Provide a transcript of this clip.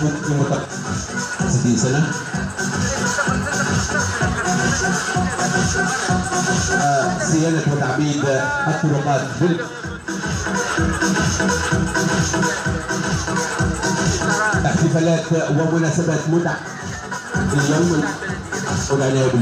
في 60 سنة صيانة وتعبيد الطرقات بال احتفالات ومناسبات متع اليوم والعناية